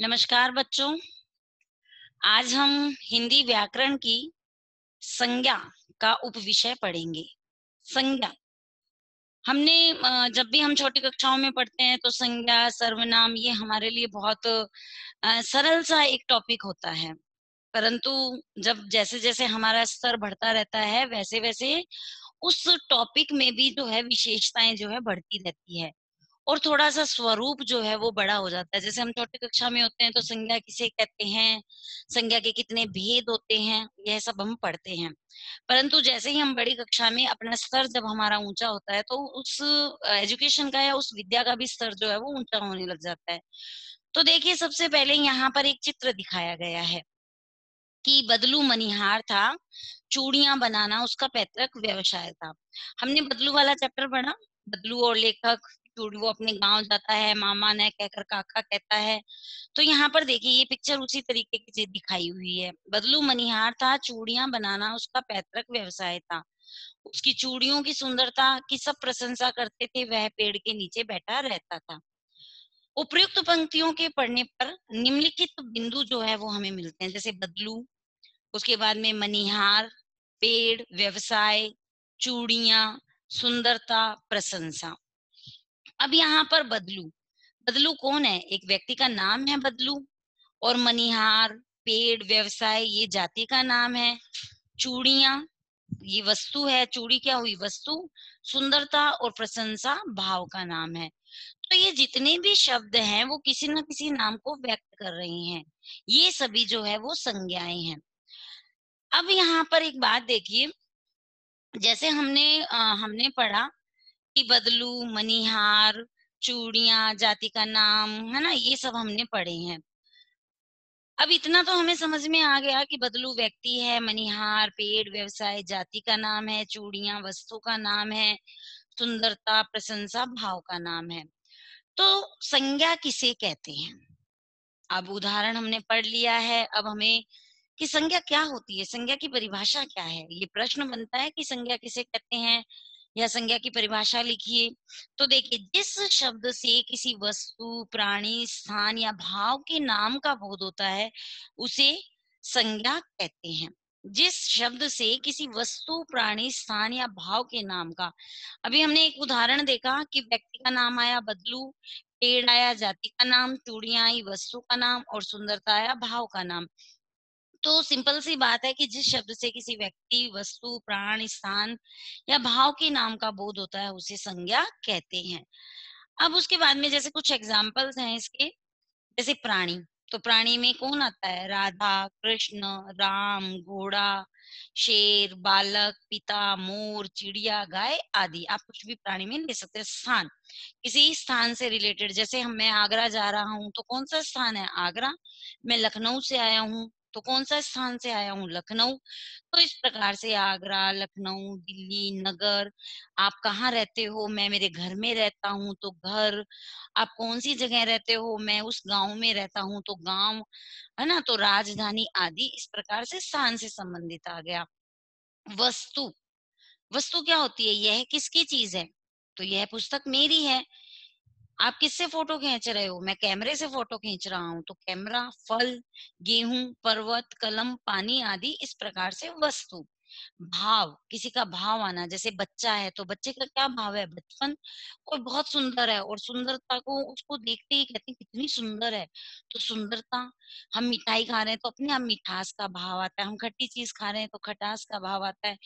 नमस्कार बच्चों। आज हम हिंदी व्याकरण की संज्ञा का उपविषय पढ़ेंगे। संज्ञा। हमने जब भी हम छोटी कक्षाओं में पढ़ते हैं तो संज्ञा, सर्वनाम ये हमारे लिए बहुत सरल सा एक टॉपिक होता है। परंतु जब जैसे जैसे हमारा स्तर बढ़ता रहता है वैसे वैसे उस टॉपिक में भी जो है विशेषताएँ जो है बढ़ती रहती है। और थोड़ा-सा स्वरूप जो है वो बड़ा हो जाता है। जैसे हम छोटी कक्षा में होते हैं तो संज्ञा किसे कहते हैं, संज्ञा के कितने भेद होते हैं, यह सब हम पढ़ते हैं। परंतु जैसे ही हम बड़ी कक्षा में अपना स्तर जब हमारा ऊँचा होता है तो उस एजुकेशन का या उस विद्या का भी स्तर जो है वो ऊँचा होने लग जाता है। तो देखिए सबसे पहले यहाँ पर एक चित्र दिखाया गया है कि बदलू मनिहार था, चूड़ियाँ बनाना उसका पैतृक व्यवसाय था। हमने बदलू वाला चैप्टर पढ़ा, बदलू और लेखक वो अपने गाँव जाता है, मामा ने कहकर काका कहता है। तो यहाँ पर देखिए ये पिक्चर उसी तरीके की दिखाई हुई है। बदलू मनिहार था, चूड़ियाँ बनाना उसका पैतृक व्यवसाय था। उसकी चूड़ियों की सुंदरता की सब प्रशंसा करते थे, वह पेड़ के नीचे बैठा रहता था। उपयुक्त पंक्तियों के पढ़ने पर निम्नलिखित बिंदु जो है वो हमें मिलते हैं, जैसे बदलू, उसके बाद में मनिहार, पेड़, व्यवसाय, चूड़िया सुंदरता, प्रशंसा। अब यहाँ पर बदलू, बदलू कौन है? एक व्यक्ति का नाम है बदलू और मनिहार, पेड़, व्यवसाय ये जाति का नाम है। चूड़िया ये वस्तु है, चूड़ी क्या हुई? वस्तु, सुंदरता और प्रशंसा भाव का नाम है। तो ये जितने भी शब्द हैं वो किसी ना किसी नाम को व्यक्त कर रही हैं। ये सभी जो है वो संज्ञाएँ हैं। अब यहाँ पर एक बात देखिए, जैसे हमने अ, हमने पढ़ा बदलू, मनिहार, चूड़िया जाति का नाम, है ना? ये सब हमने पढ़े हैं। अब इतना तो हमें समझ में आ गया कि बदलू व्यक्ति है, मनिहार पेड़, व्यवसाय जाति का नाम है, चूड़िया वस्तु का नाम है, सुंदरता, प्रशंसा भाव का नाम है। तो संज्ञा किसे कहते हैं? अब उदाहरण हमने पढ़ लिया है, अब हमें कि संज्ञा क्या होती है? संज्ञा की परिभाषा क्या है? ये प्रश्न बनता है कि संज्ञा किसे कहते हैं या संज्ञा की परिभाषा लिखिए। तो देखिए, जिस शब्द से किसी वस्तु, प्राणी, स्थान या भाव के नाम का बोध होता है, उसे संज्ञा कहते हैं। जिस शब्द से किसी वस्तु, प्राणी, स्थान या भाव के नाम का अभी हमने एक उदाहरण देखा कि व्यक्ति का नाम आया बदलू, पेड़ आया जाति का नाम, चूड़िया आई वस्तु का नाम और सुंदरता आया भाव का नाम। तो सिंपल सी बात है कि जिस शब्द से किसी व्यक्ति, वस्तु, प्राण, स्थान या भाव के नाम का बोध होता है, उसे संज्ञा कहते हैं। अब उसके बाद में जैसे कुछ एग्ज़ाम्पल्स हैं इसके, जैसे प्राणी, तो प्राणी में कौन आता है? राधा, कृष्ण, राम, घोड़ा, शेर, बालक, पिता, मोर, चिड़िया, गाय आदि। आप कुछ भी प्राणी में ले सकते हैं। स्थान, किसी स्थान से रिलेटेड जैसे हम मैं आगरा जा रहा हूँ, तो कौन-सा स्थान है? आगरा। मैं लखनऊ से आया हूँ, तो कौन-सा स्थान से आया हूँ? लखनऊ। तो इस प्रकार से आगरा, लखनऊ, दिल्ली, नगर, आप कहाँ रहते हो? मैं मेरे घर में रहता हूँ, तो घर। आप कौन-सी जगह रहते हो? मैं उस गाँव में रहता हूँ, तो गाँव, है ना? तो राजधानी आदि इस प्रकार से स्थान से संबंधित आ गया। वस्तु, वस्तु क्या होती है? यह किसकी चीज़ है? तो यह पुस्तक मेरी है। आप किससे फ़ोटो खींच रहे हो? मैं कैमरे से फ़ोटो खींच रहा हूँ, तो कैमरा, फल, गेहूँ पर्वत, कलम, पानी आदि इस प्रकार से वस्तु। भाव, किसी का भाव आना, जैसे बच्चा है, तो बच्चे का क्या भाव है? बचपन, कोई बहुत सुंदर है और सुंदरता को उसको देखते ही कहते हैं कितनी सुंदर है। तो सुंदरता, हम मिठाई खा रहे हैं तो अपने आप मिठास का भाव आता है, हम खट्टी चीज़ खा रहे हैं तो खटास का भाव आता है।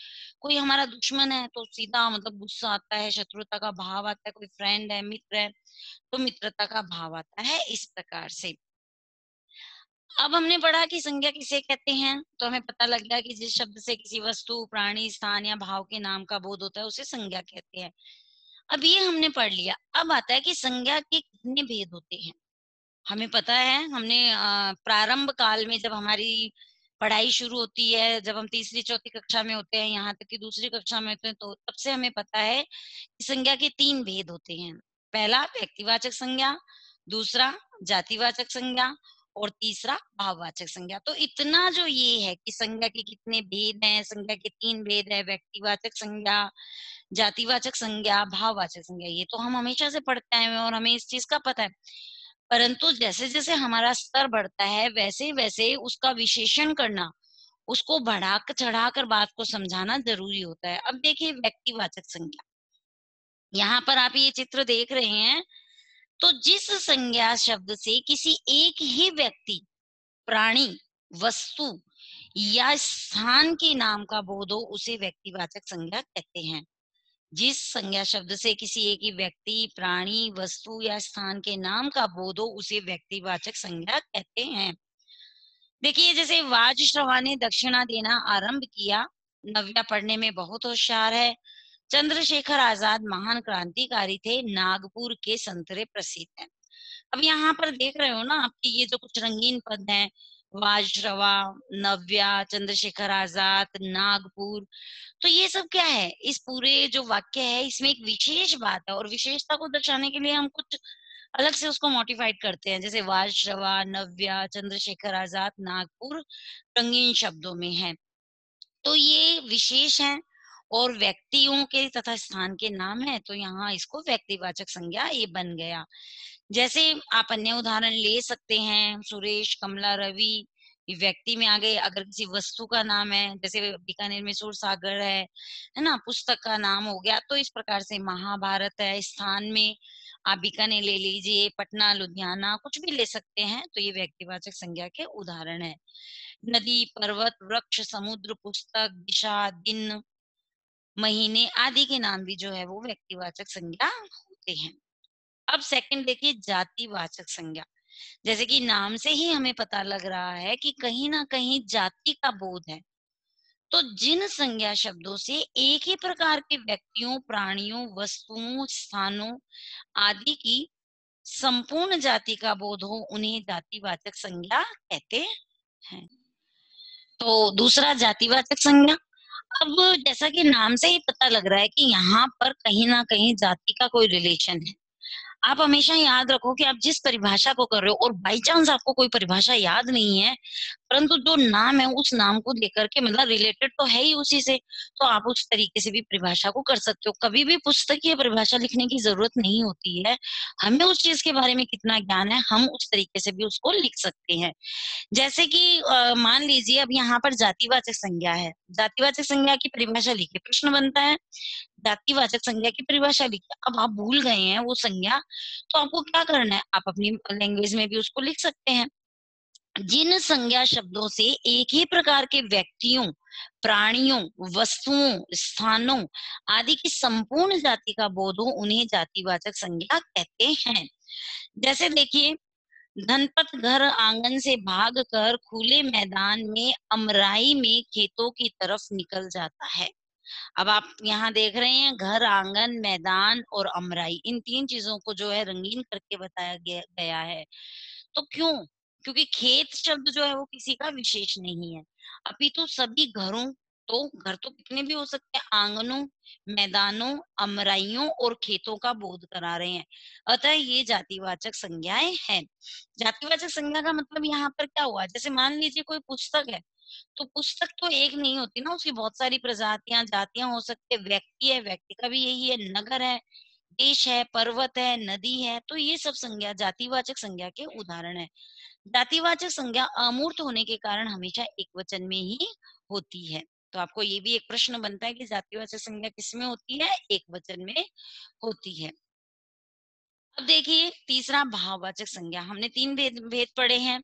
कोई हमारा दुश्मन है तो सीधा मतलब गुस्सा आता है, शत्रुता का भाव आता है, कोई फ्रेंड है, मित्र है, तो मित्रता का भाव आता है, इस प्रकार से। अब हमने पढ़ा कि संज्ञा किसे कहते हैं, तो हमें पता लग गया कि जिस शब्द से किसी वस्तु, प्राणी, स्थान या भाव के नाम का बोध होता है, उसे संज्ञा कहते हैं। अब ये हमने पढ़ लिया, अब आता है कि संज्ञा के कितने भेद होते हैं। हमें पता है, हमने प्रारंभ काल में जब हमारी पढ़ाई शुरू होती है, जब हम तीसरी-चौथी कक्षा में होते हैं, यहाँ तक कि दूसरी कक्षा में होते हैं, तो तब से हमें पता है कि संज्ञा के तीन भेद होते हैं। पहला व्यक्तिवाचक संज्ञा, दूसरा जातिवाचक संज्ञा और तीसरा भाववाचक संज्ञा। तो इतना जो ये है कि संज्ञा के कितने भेद हैं, संज्ञा के तीन भेद हैं, व्यक्तिवाचक संज्ञा, जातिवाचक संज्ञा, भाववाचक संज्ञा, ये तो हम हमेशा से पढ़ते हैं और हमें इस चीज़ का पता है। परंतु जैसे-जैसे हमारा स्तर बढ़ता है, वैसे-वैसे उसका विशेषण करना, उसको बढ़ा क चढ़ाकर बात को समझाना ज़रूरी होता है। अब देखिए व्यक्तिवाचक संज्ञा। यहाँ पर आप ये चित्र देख रहे हैं, तो जिस संज्ञा शब्द से किसी एक ही व्यक्ति, प्राणी, वस्तु या स्थान के नाम का बोध हो, उसे व्यक्तिवाचक संज्ञा कहते हैं। जिस संज्ञा शब्द से किसी एक ही व्यक्ति, प्राणी, वस्तु या स्थान के नाम का बोध हो, उसे व्यक्तिवाचक संज्ञा कहते हैं। देखिए जैसे वाजश्रवा ने दक्षिणा देना आरंभ किया, नव्या पढ़ने में बहुत होशियार है। चंद्रशेखर आज़ाद महान क्रांतिकारी थे, नागपुर के संतरे प्रसिद्ध हैं। अब यहाँ पर देख रहे हो ना आप कि ये जो कुछ रंगीन पद हैं, वाजश्रवा, नव्या, चंद्रशेखर आज़ाद, नागपुर, तो ये सब क्या है? इस पूरे जो वाक्य है इसमें एक विशेष बात है और विशेषता को दर्शाने के लिए हम कुछ अलग से उसको मॉडिफाइड करते हैं जैसे वाजश्रवा, नव्या, चंद्रशेखर आज़ाद, नागपुर रंगीन शब्दों में है। तो ये विशेष हैं और व्यक्तियों के तथा स्थान के नाम है तो यहाँ इसको व्यक्तिवाचक संज्ञा ये बन गया। जैसे आप अन्य उदाहरण ले सकते हैं सुरेश, कमला, रवि व्यक्ति में आ गए अगर किसी वस्तु का नाम है जैसे बीकानेर में सूर सागर है, है ना? पुस्तक का नाम हो गया तो इस प्रकार से महाभारत है, स्थान में आप बीकानेर ले लीजिए, पटना, लुधियाना कुछ भी ले सकते हैं तो ये व्यक्तिवाचक संज्ञा के उदाहरण है नदी, पर्वत, वृक्ष, समुद्र, पुस्तक, दिशा, दिन, महीने आदि के नाम भी जो है वो व्यक्तिवाचक संज्ञा होते हैं। अब सेकंड देखिए जातिवाचक संज्ञा। जैसे कि नाम से ही हमें पता लग रहा है कि कहीं ना कहीं जाति का बोध है। तो जिन संज्ञा शब्दों से एक ही प्रकार के व्यक्तियों, प्राणियों, वस्तुओं, स्थानों आदि की संपूर्ण जाति का बोध हो, उन्हें जातिवाचक संज्ञा कहते हैं। तो दूसरा जातिवाचक संज्ञा। अब जैसा कि नाम से ही पता लग रहा है कि यहाँ पर कहीं ना कहीं जाति का कोई रिलेशन है। आप हमेशा याद रखो कि आप जिस परिभाषा को कर रहे हो और बाई चांस आपको कोई परिभाषा याद नहीं है, परंतु जो नाम है उस नाम को लेकर के मतलब रिलेटेड तो है ही उसी से, तो आप उस तरीके से भी परिभाषा को कर सकते हो। कभी भी पुस्तकीय परिभाषा लिखने की ज़रूरत नहीं होती है। हमें उस चीज़ के बारे में कितना ज्ञान है, हम उस तरीके से भी उसको लिख सकते हैं। जैसे कि मान लीजिए अब यहाँ पर जातिवाचक संज्ञा है। जातिवाचक संज्ञा की परिभाषा लिखिए, प्रश्न बनता है, जातिवाचक संज्ञा की परिभाषा लिखिए। अब आप भूल गए हैं वो संज्ञा, तो आपको क्या करना है, आप अपनी लैंग्वेज में भी उसको लिख सकते हैं। जिन संज्ञा शब्दों से एक ही प्रकार के व्यक्तियों, प्राणियों, वस्तुओं, स्थानों आदि की संपूर्ण जाति का बोध हो, उन्हें जातिवाचक संज्ञा कहते हैं। जैसे देखिए, धनपत घर आँगन से भाग कर खुले मैदान में अमराई में खेतों की तरफ़ निकल जाता है। अब आप यहाँ देख रहे हैं घर, आँगन, मैदान और अमराई इन तीन चीज़ों को जो है रंगीन करके बताया गया है। तो क्यों? क्योंकि खेत शब्द जो है वो किसी का विशेष नहीं है। अभी तो सभी घरों तो घर तो कितने भी हो सकते हैं, आंगनों, मैदानों, अमराइयों और खेतों का बोध करा रहे हैं। अतः ये जातिवाचक संज्ञाएँ हैं। जातिवाचक संज्ञा का मतलब यहाँ पर क्या हुआ? जैसे मान लीजिए कोई पुस्तक है, तो पुस्तक तो एक नहीं होती ना, उसकी बहुत सारी प्रजातियाँ जातियाँ हो सकती है, व्यक्ति है, व्यक्ति का भी यही है, नगर है, देश है, पर्वत है, नदी है, तो ये सब संज्ञा जातिवाचक संज्ञा के उदाहरण हैं। जातिवाचक संज्ञा अमूर्त होने के कारण हमेशा एक वचन में ही होती है। तो आपको ये भी एक प्रश्न बनता है कि जातिवाचक संज्ञा किसमें होती है? एक वचन में होती है। अब देखिए तीसरा भाववाचक संज्ञा हमने तीन भेद भेद पढ़े हैं।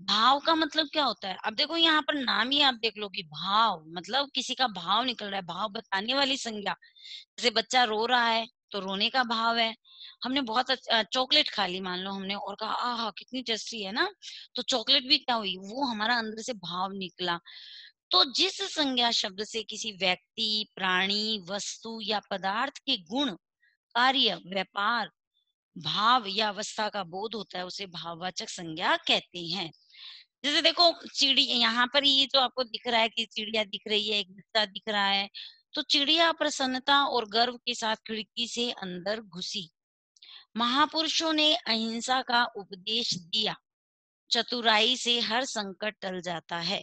भाव का मतलब क्या होता है? अब देखो यहाँ पर नाम ही आप देख लो कि भाव मतलब किसी का भाव निकल रहा है, भाव बताने वाली संज्ञा। जैसे बच्चा रो रहा है, तो रोने का भाव है। हमने बहुत चॉकलेट खा ली मान लो हमने और कहा आहा! कितनी टेस्टी है ना? तो चॉकलेट भी क्या हुई? वो हमारा अंदर से भाव निकला। तो जिस संज्ञा शब्द से किसी व्यक्ति, प्राणी, वस्तु या पदार्थ के गुण, कार्य, व्यापार भाव या अवस्था का बोध होता है उसे भाववाचक संज्ञा कहते हैं। जैसे देखो चिड़ी यहाँ पर ये जो आपको दिख रहा है कि चिड़िया दिख रही है, एक बच्चा दिख रहा है, तो चिड़िया प्रसन्नता और गर्व के साथ खिड़की से अंदर घुसी। महापुरुषों ने अहिंसा का उपदेश दिया, चतुराई से हर संकट टल जाता है।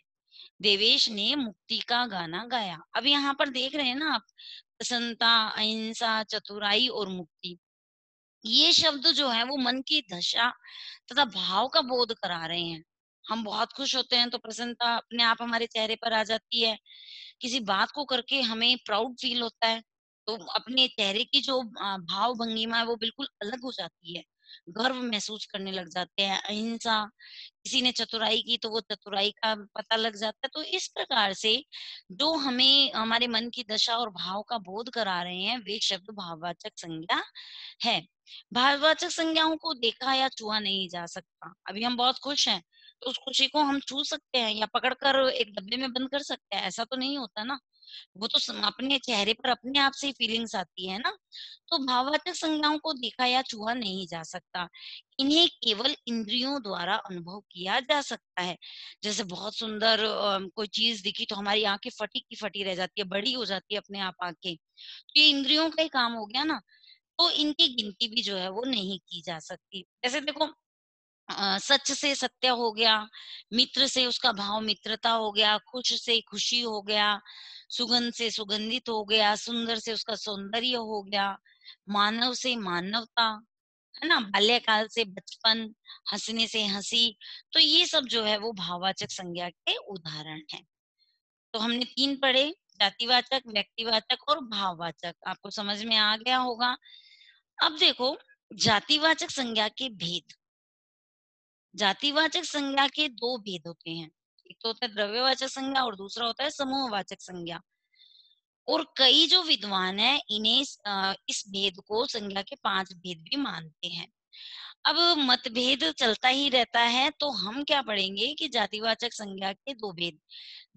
देवेश ने मुक्ति का गाना गाया। अब यहाँ पर देख रहे हैं ना आप प्रसन्नता, अहिंसा, चतुराई और मुक्ति। ये शब्द जो है वो मन की दशा तथा भाव का बोध करा रहे हैं। हम बहुत खुश होते हैं तो प्रसन्नता अपने आप हमारे चेहरे पर आ जाती है। किसी बात को करके हमें प्राउड फ़ील होता है, तो अपने चेहरे की जो भाव भंगिमा है वो बिल्कुल अलग हो जाती है। गर्व महसूस करने लग जाते हैं, अहिंसा, किसी ने चतुराई की तो वो चतुराई का पता लग जाता है। तो इस प्रकार से जो हमें हमारे मन की दशा और भाव का बोध करा रहे हैं, वे शब्द भाववाचक संज्ञा है। भाववाचक संज्ञाओं को देखा या छुआ नहीं जा सकता। अभी हम बहुत खुश हैं, तो उस खुशी को हम छू सकते हैं या पकड़कर एक डब्बे में बंद कर सकते हैं, ऐसा तो नहीं होता ना। वो तो अपने चेहरे पर अपने आप से ही फीलिंग्स आती है ना। तो भाववाचक संज्ञाओं को देखा या छुआ नहीं जा सकता। इन्हें केवल इंद्रियों द्वारा अनुभव किया जा सकता है। जैसे बहुत सुंदर कोई चीज़ दिखी तो हमारी आँखें फटी की फटी रह जाती है, बड़ी हो जाती है अपने आप आँखें। तो ये इंद्रियों का ही काम हो गया ना। तो इनकी गिनती भी जो है वो नहीं की जा सकती। जैसे देखो सच से सत्य हो गया, मित्र से उसका भाव मित्रता हो गया, खुश से खुशी हो गया, सुगंध से सुगंधित हो गया, सुंदर से उसका सौंदर्य हो गया, मानव से मानवता, है ना? बाल्यकाल से बचपन, हंसने से हँसी, तो ये सब जो है वो भाववाचक संज्ञा के उदाहरण है तो हमने तीन पढ़े, जातिवाचक, व्यक्तिवाचक और भाववाचक। आपको समझ में आ गया होगा। अब देखो जातिवाचक संज्ञा के भेद। जातिवाचक संज्ञा के दो भेद होते हैं। एक तो होता है द्रव्यवाचक संज्ञा और दूसरा होता है समूहवाचक संज्ञा। और कई जो विद्वान है इन्हें इस भेद को संज्ञा के पाँच भेद भी मानते हैं। अब मतभेद चलता ही रहता है तो हम क्या पढ़ेंगे कि जातिवाचक संज्ञा के दो भेद,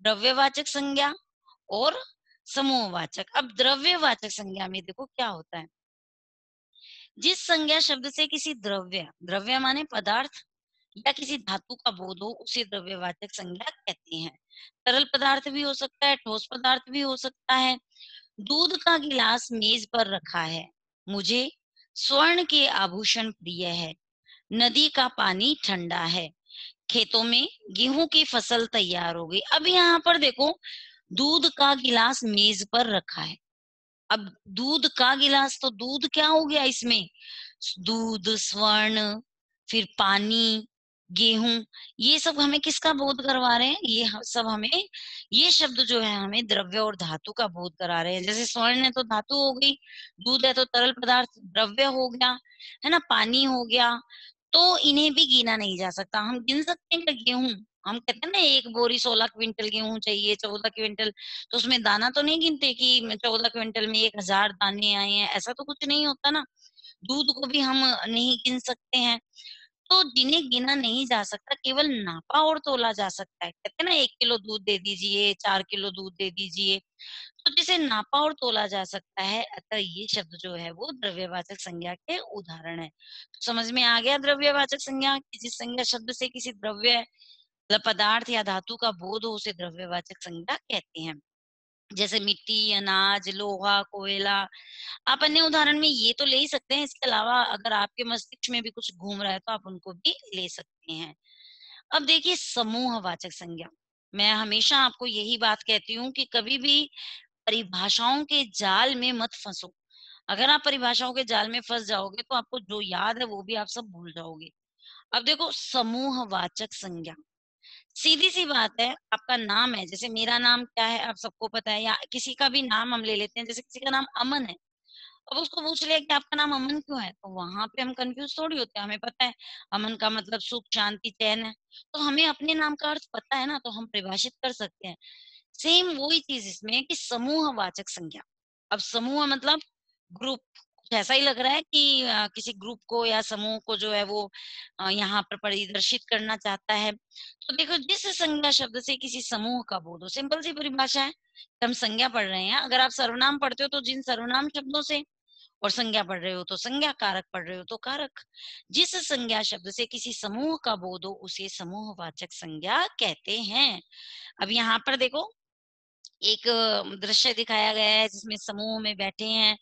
द्रव्यवाचक संज्ञा और समूहवाचक। अब द्रव्यवाचक संज्ञा में देखो क्या होता है। जिस संज्ञा शब्द से किसी द्रव्य, द्रव्य माने पदार्थ या किसी धातु का बोध हो उसे द्रव्यवाचक संज्ञा कहते हैं। तरल पदार्थ भी हो सकता है, ठोस पदार्थ भी हो सकता है। दूध का गिलास मेज पर रखा है। मुझे स्वर्ण के आभूषण प्रिय है। नदी का पानी ठंडा है। खेतों में गेहूँ की फ़सल तैयार हो गई। अब यहाँ पर देखो दूध का गिलास मेज पर रखा है। अब दूध का गिलास तो दूध क्या हो गया इसमें? दूध, स्वर्ण, फिर पानी, गेहूँ, ये सब हमें किसका बोध करवा रहे हैं? ये सब हमें ये शब्द जो है हमें द्रव्य और धातु का बोध करा रहे हैं। जैसे स्वर्ण है तो धातु हो गई, दूध है तो तरल पदार्थ द्रव्य हो गया, है ना? पानी हो गया, तो इन्हें भी गिना नहीं जा सकता। हम गिन सकते हैं क्या गेहूँ हम कहते हैं ना एक बोरी 16 क्विंटल गेहूँ चाहिए, 14 क्विंटल तो उसमें दाना तो नहीं गिनते कि चौदह क्विंटल में 1000 दाने आए हैं, ऐसा तो कुछ नहीं होता ना। दूध को भी हम नहीं गिन सकते हैं। तो जिन्हें गिना नहीं जा सकता, केवल नापा और तोला जा सकता है। कहते हैं ना एक किलो दूध दे दीजिए, चार किलो दूध दे दीजिए। तो जिसे नापा और तोला जा सकता है, अतः ये शब्द जो है वो द्रव्यवाचक संज्ञा के उदाहरण है। तो समझ में आ गया द्रव्यवाचक संज्ञा जिस संज्ञा शब्द से किसी द्रव्य मतलब पदार्थ या धातु का बोध हो उसे द्रव्यवाचक संज्ञा कहते हैं। जैसे मिट्टी, अनाज, लोहा, कोयला आप अन्य उदाहरण में ये तो ले ही सकते हैं, इसके अलावा अगर आपके मस्तिष्क में भी कुछ घूम रहा है तो आप उनको भी ले सकते हैं। अब देखिए समूहवाचक संज्ञा, मैं हमेशा आपको यही बात कहती हूँ कि कभी भी परिभाषाओं के जाल में मत फंसो अगर आप परिभाषाओं के जाल में फंस जाओगे तो आपको जो याद है वो भी आप सब भूल जाओगे। अब देखो समूहवाचक संज्ञा सीधी-सी बात है, आपका नाम है, जैसे मेरा नाम क्या है आप सबको पता है या किसी का भी नाम हम ले लेते हैं, जैसे किसी का नाम अमन है। अब उसको पूछ लिया कि आपका नाम अमन क्यों है? तो वहाँ पे हम कंफ्यूज थोड़ी होते हैं, हमें पता है अमन का मतलब सुख, शांति, चैन है। तो हमें अपने नाम का अर्थ पता है ना, तो हम परिभाषित कर सकते हैं। सेम वही चीज़ इसमें कि समूह वाचक संज्ञा। अब समूह मतलब ग्रुप, ऐसा ही लग रहा है कि किसी ग्रुप को या समूह को जो है वो यहाँ पर परिदर्शित करना चाहता है। तो देखो जिस संज्ञा शब्द से किसी समूह का बोध हो, सिंपल सी परिभाषा है। हम संज्ञा पढ़ रहे हैं, अगर आप सर्वनाम पढ़ते हो तो जिन सर्वनाम शब्दों से और संज्ञा पढ़ रहे हो तो संज्ञा, कारक पढ़ रहे हो तो कारक। जिस संज्ञा शब्द से किसी समूह का बोध हो उसे समूहवाचक संज्ञा कहते हैं। अब यहाँ पर देखो एक दृश्य दिखाया गया है जिसमें समूह में बैठे हैं,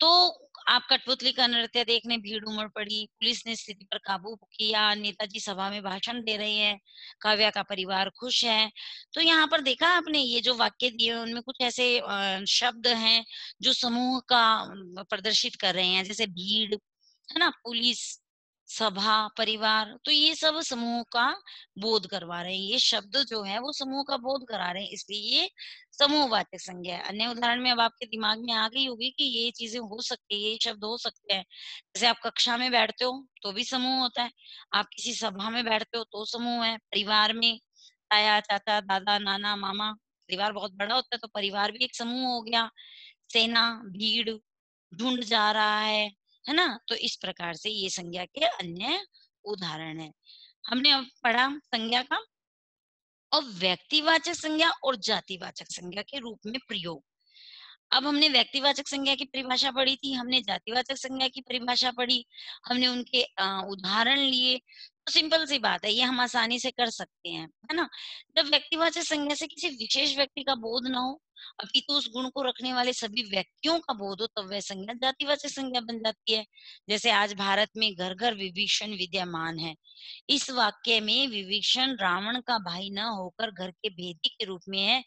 तो आप कठपुतली का नृत्य देखने भीड़ उमड़ पड़ी, पुलिस ने स्थिति पर काबू किया, नेताजी सभा में भाषण दे रहे हैं, काव्या का परिवार खुश है। तो यहाँ पर देखा आपने ये जो वाक्य दिए उनमें कुछ ऐसे शब्द हैं जो समूह का प्रदर्शित कर रहे हैं, जैसे भीड़ है ना? पुलिस, सभा, परिवार तो ये सब समूह का बोध करवा रहे हैं। ये शब्द जो है वो समूह का बोध करा रहे हैं इसलिए ये समूहवाचक संज्ञा है। अन्य उदाहरण में अब आपके दिमाग में आ गई होगी कि ये चीज़ें हो सकती है, ये शब्द हो सकते हैं। जैसे आप कक्षा में बैठते हो तो भी समूह होता है। आप किसी सभा में बैठते हो तो समूह है। परिवार में ताया, चाचा, दादा, नाना, मामा परिवार बहुत बड़ा होता है तो परिवार भी एक समूह हो गया। सेना, भीड़, झुंड जा रहा है, है ना? तो इस प्रकार से ये संज्ञा के अन्य उदाहरण है हमने अब पढ़ा संज्ञा का अब व्यक्तिवाचक संज्ञा और जातिवाचक संज्ञा के रूप में प्रयोग। अब हमने व्यक्तिवाचक संज्ञा की परिभाषा पढ़ी थी, हमने जातिवाचक संज्ञा की परिभाषा पढ़ी, हमने उनके उदाहरण लिए, तो सिंपल सी बात है, ये हम आसानी से कर सकते हैं, है ना? जब व्यक्तिवाचक संज्ञा से किसी विशेष व्यक्ति का बोध ना हो, अपितु उस गुण को रखने वाले सभी व्यक्तियों का बोध हो, तब वह संज्ञा जातिवाचक संज्ञा बन जाती है। जैसे आज भारत में घर-घर विभीषण विद्यमान है। इस वाक्य में विभीषण रावण का भाई न होकर घर के भेदी के रूप में है,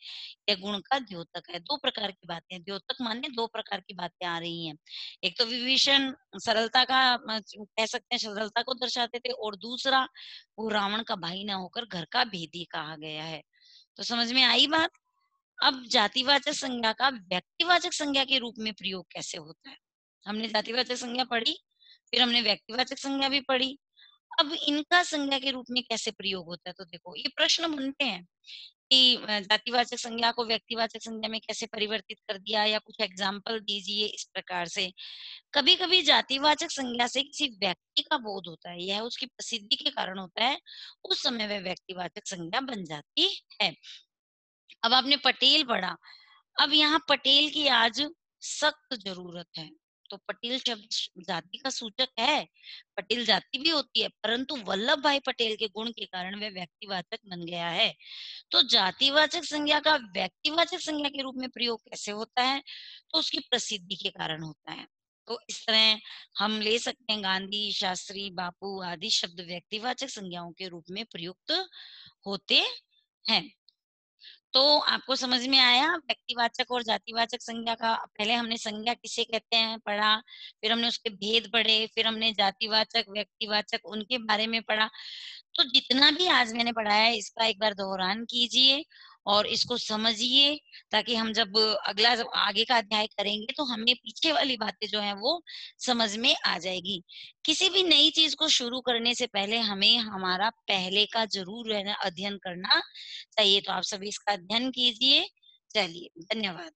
यह गुण का द्योतक है। दो प्रकार की बातें द्योतक माने दो प्रकार की बातें आ रही हैं। एक तो विभीषण सरलता का कह सकते हैं सरलता को दर्शाते थे और दूसरा वो रावण का भाई ना होकर घर का भेदी कहा गया है। तो समझ में आई बात? अब जातिवाचक संज्ञा का व्यक्तिवाचक संज्ञा के रूप में प्रयोग कैसे होता है? हमने जातिवाचक संज्ञा पढ़ी, फिर हमने व्यक्तिवाचक संज्ञा भी पढ़ी। अब इनका संज्ञा के रूप में कैसे प्रयोग होता है? तो देखो ये प्रश्न बनते हैं कि जातिवाचक संज्ञा को व्यक्तिवाचक संज्ञा में कैसे परिवर्तित कर दिया या कुछ एग्ज़ाम्पल दीजिए इस प्रकार से। कभी-कभी जातिवाचक संज्ञा से किसी व्यक्ति का बोध होता है, यह उसकी प्रसिद्धि के कारण होता है, उस समय वह व्यक्तिवाचक संज्ञा बन जाती है। अब आपने पटेल पढ़ा, अब यहाँ पटेल की आज सख्त ज़रूरत है। तो पटेल शब्द जाति का सूचक है, पटेल जाति भी होती है, परंतु वल्लभ भाई पटेल के गुण के कारण वह व्यक्तिवाचक बन गया है। तो जातिवाचक संज्ञा का व्यक्तिवाचक संज्ञा के रूप में प्रयोग कैसे होता है? तो उसकी प्रसिद्धि के कारण होता है। तो इस तरह हम ले सकते हैं गांधी, शास्त्री, बापू आदि शब्द व्यक्तिवाचक संज्ञाओं के रूप में प्रयुक्त होते हैं। तो आपको समझ में आया व्यक्तिवाचक और जातिवाचक संज्ञा का पहले हमने संज्ञा किसे कहते हैं पढ़ा, फिर हमने उसके भेद पढ़े, फिर हमने जातिवाचक, व्यक्तिवाचक उनके बारे में पढ़ा। तो जितना भी आज मैंने पढ़ाया है इसका एक बार दोहरान कीजिए और इसको समझिए ताकि हम जब अगला जब आगे का अध्याय करेंगे तो हमें पीछे वाली बातें जो है वो समझ में आ जाएगी। किसी भी नई चीज़ को शुरू करने से पहले हमें हमारा पहले का ज़रूर अध्ययन करना चाहिए। तो आप सभी इसका अध्ययन कीजिए। चलिए, धन्यवाद।